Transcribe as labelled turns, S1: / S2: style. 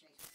S1: Jason.